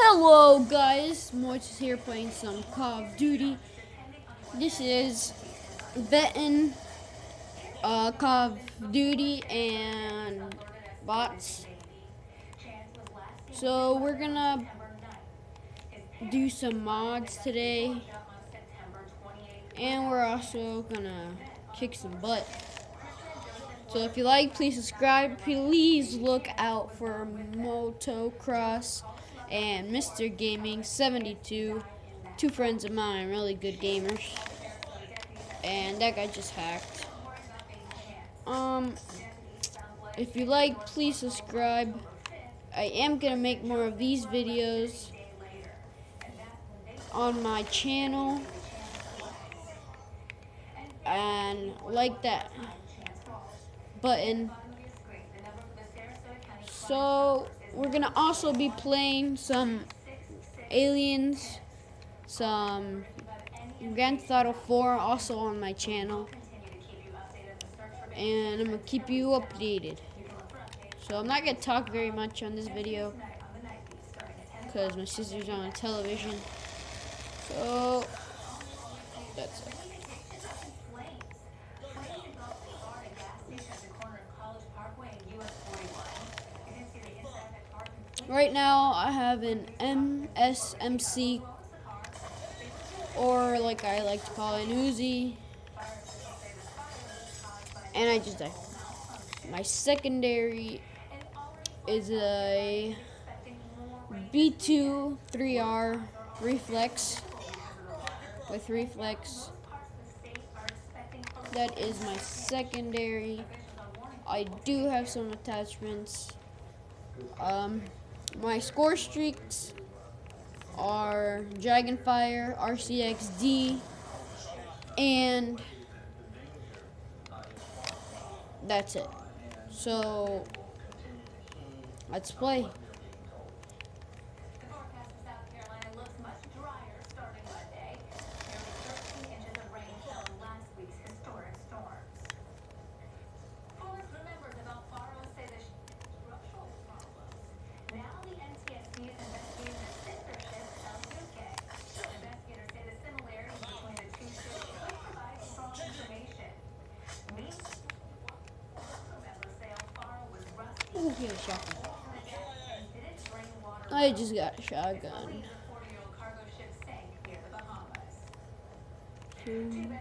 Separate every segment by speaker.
Speaker 1: Hello guys, Moises here playing some Call of Duty. This is betting uh, Call of Duty and bots. So we're gonna do some mods today. And we're also gonna kick some butt. So if you like, please subscribe. Please look out for Motocross and Mr. Gaming 72. Two friends of mine, really good gamers. And that guy just hacked. Um, if you like, please subscribe. I am going to make more of these videos on my channel. And like that button. So we're gonna also be playing some aliens, some Grand Theft Auto 4 also on my channel. And I'm gonna keep you updated. So I'm not gonna talk very much on this video because my sister's on television. So that's it. Right now, I have an MSMC, or like I like to call it, an Uzi, and I just died. My secondary is a B2 3R reflex with reflex. That is my secondary. I do have some attachments. Um, my score streaks are Dragonfire, RCXD, and that's it. So, let's play. Has a shotgun. I just got a shotgun. Hmm.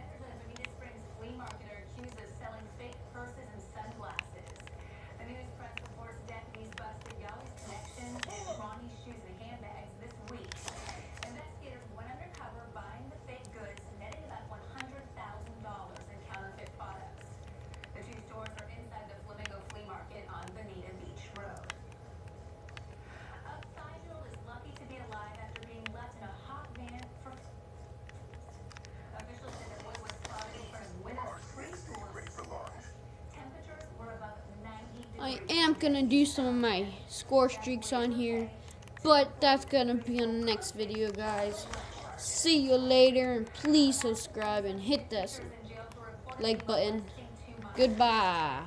Speaker 1: Gonna do some of my score streaks on here, but that's gonna be on the next video, guys. See you later, and please subscribe and hit that like button. Goodbye.